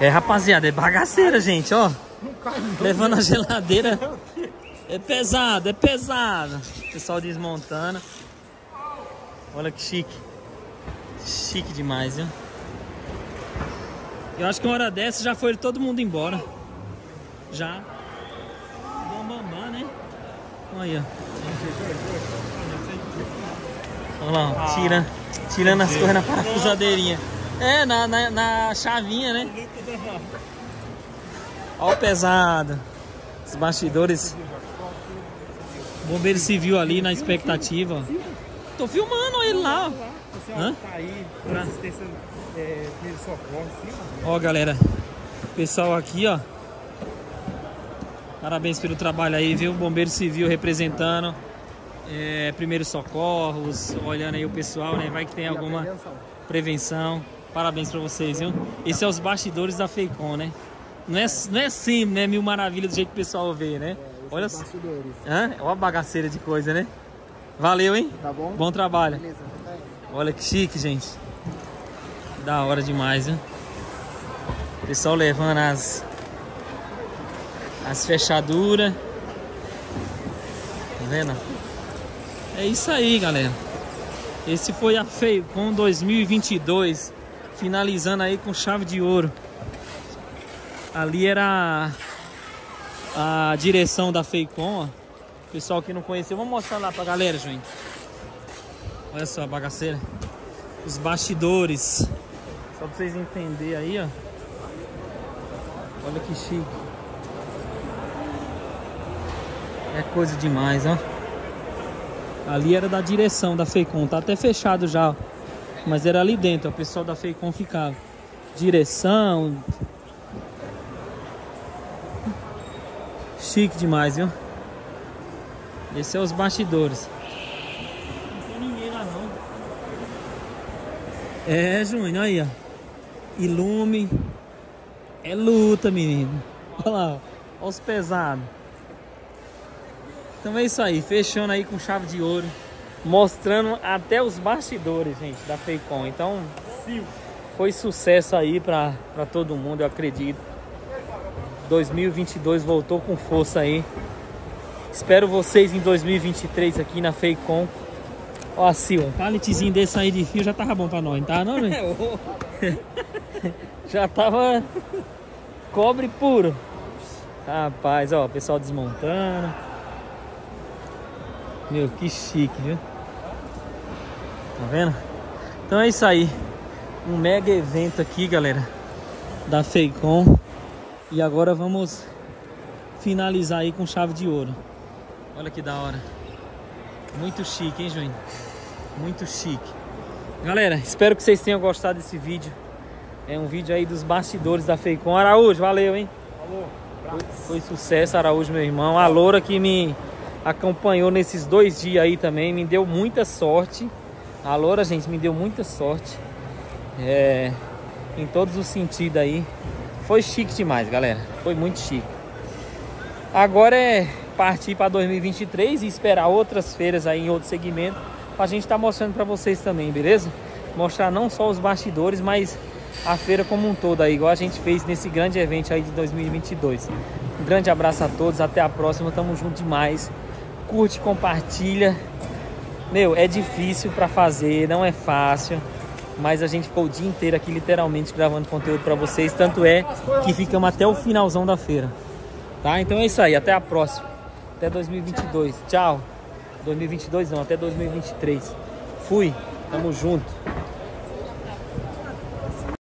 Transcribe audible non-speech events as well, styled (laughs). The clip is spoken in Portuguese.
É, rapaziada, é bagaceira, gente, ó. Levando a geladeira. É pesado, é pesado. Pessoal desmontando. Olha que chique. Chique demais, viu? Eu acho que uma hora dessa já foi todo mundo embora. Já. Bambambam, né? Olha. Olha lá, ó, tira, tirando as coisas na parafusadeirinha. É, na, na, na chavinha, né? Olha o pesado. Os bastidores. Bombeiro civil ali na expectativa. Tô filmando ele lá. Hã? Ó, galera. Pessoal aqui, ó. Parabéns pelo trabalho aí, viu? Bombeiro Civil representando. É, primeiros socorros, olhando aí o pessoal, né? Vai que tem alguma prevenção. Parabéns pra vocês, viu? Esse é os bastidores da Feicom, né? Não é, não é sempre, né? Mil maravilhas do jeito que o pessoal vê, né? Olha só. Hã? Olha a bagaceira de coisa, né? Valeu, hein? Tá bom? Bom trabalho. Beleza, tá. Olha que chique, gente. Da hora demais, viu? Pessoal levando as as fechaduras. Tá vendo? É isso aí, galera. Esse foi a Feicom 2022, finalizando aí com chave de ouro. Ali era a, direção da Feicom, ó. Pessoal que não conheceu, vamos mostrar lá pra galera, gente. Olha só a bagaceira. Os bastidores. Só pra vocês entenderem aí, ó. Olha que chique. É coisa demais, ó. Ali era da direção da Feicom. Tá até fechado já, ó. Mas era ali dentro. O pessoal da Feicom ficava. Direção. Chique demais, viu? Esse é os bastidores. Não tem ninguém lá não. É, Júnior, aí, ó. Ilume. É luta, menino. Olha lá. Olha os pesados. Então é isso aí, fechando aí com chave de ouro. Mostrando até os bastidores, gente, da Feicom. Então, foi sucesso aí pra, pra todo mundo, eu acredito. 2022 voltou com força aí. Espero vocês em 2023 aqui na Feicom. Ó, Sil, um paletezinho desse aí de fio já tava bom pra nós, tá não, (laughs) né? Já tava cobre puro. Rapaz, ó, o pessoal desmontando. Meu, que chique, viu? Tá vendo? Então é isso aí. Um mega evento aqui, galera, da Feicom. E agora vamos finalizar aí com chave de ouro. Olha que da hora. Muito chique, hein, Juninho? Muito chique. Galera, espero que vocês tenham gostado desse vídeo. É um vídeo aí dos bastidores da Feicom. Araújo, valeu, hein? Foi, foi sucesso, Araújo, meu irmão. A Loura que me acompanhou nesses dois dias aí também, me deu muita sorte. A Loura, gente, me deu muita sorte. É, em todos os sentidos aí. Foi chique demais, galera. Foi muito chique. Agora é partir para 2023 e esperar outras feiras aí em outro segmento pra gente estar mostrando para vocês também, beleza? Mostrar não só os bastidores, mas a feira como um todo aí, igual a gente fez nesse grande evento aí de 2022. Grande abraço a todos, até a próxima, tamo junto demais. Curte, compartilha. Meu, é difícil para fazer, não é fácil, mas a gente ficou o dia inteiro aqui literalmente gravando conteúdo para vocês, tanto é que ficamos até o finalzão da feira. Tá? Então é isso aí, até a próxima. Até 2022. Tchau. 2022 não, até 2023. Fui. Tamo junto.